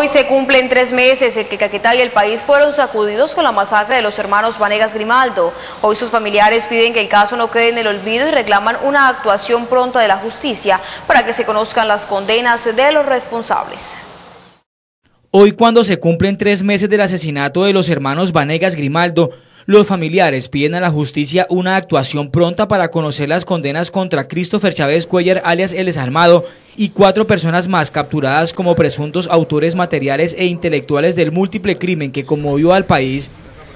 Hoy se cumplen tres meses en que Caquetá y el país fueron sacudidos con la masacre de los hermanos Vanegas Grimaldo. Hoy sus familiares piden que el caso no quede en el olvido y reclaman una actuación pronta de la justicia para que se conozcan las condenas de los responsables. Hoy cuando se cumplen tres meses del asesinato de los hermanos Vanegas Grimaldo, los familiares piden a la justicia una actuación pronta para conocer las condenas contra Christopher Chávez Cuellar alias El Desarmado y cuatro personas más capturadas como presuntos autores materiales e intelectuales del múltiple crimen que conmovió al país.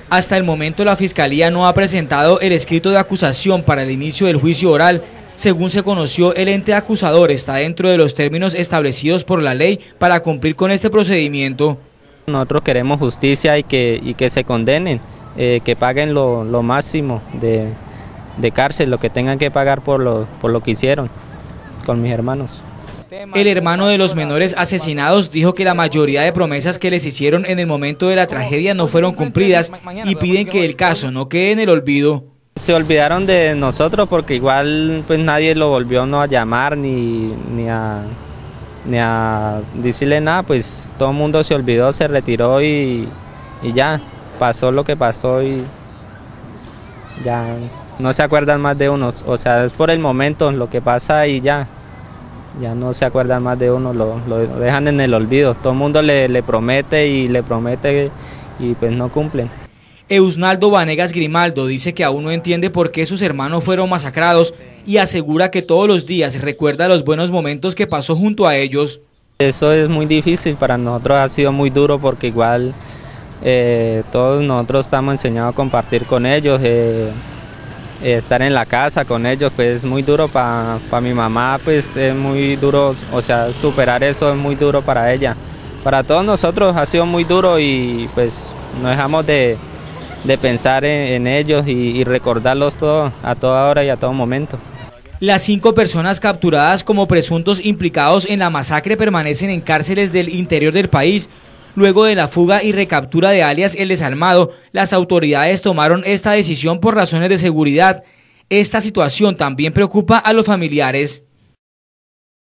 Hasta el momento la Fiscalía no ha presentado el escrito de acusación para el inicio del juicio oral. Según se conoció, el ente acusador está dentro de los términos establecidos por la ley para cumplir con este procedimiento. Nosotros queremos justicia y que, y que se condenen. Eh, que paguen lo, máximo de, cárcel, lo que tengan que pagar por lo, por lo que hicieron con mis hermanos. El hermano de los menores asesinados dijo que la mayoría de promesas que les hicieron en el momento de la tragedia no fueron cumplidas y piden que el caso no quede en el olvido. Se olvidaron de nosotros porque igual pues nadie lo volvió no a llamar ni, ni, a, ni a decirle nada, pues todo el mundo se olvidó, se retiró y, y ya pasó lo que pasó y ya no se acuerdan más de uno. O sea, es por el momento lo que pasa y ya, ya no se acuerdan más de uno, lo, dejan en el olvido. Todo el mundo le, le promete y le promete y pues no cumplen. Eusnaldo Vanegas Grimaldo dice que aún no entiende por qué sus hermanos fueron masacrados y asegura que todos los días recuerda los buenos momentos que pasó junto a ellos. Eso es muy difícil, para nosotros ha sido muy duro porque igual eh, todos nosotros estamos enseñados a compartir con ellos, eh, estar en la casa con ellos, pues es muy duro para mi mamá, pues es muy duro, o sea, superar eso es muy duro para ella. Para todos nosotros ha sido muy duro y pues no dejamos de, pensar en, ellos y, y recordarlos todo, a toda hora y a todo momento. Las cinco personas capturadas como presuntos implicados en la masacre permanecen en cárceles del interior del país. Luego de la fuga y recaptura de alias El Desalmado, las autoridades tomaron esta decisión por razones de seguridad. Esta situación también preocupa a los familiares.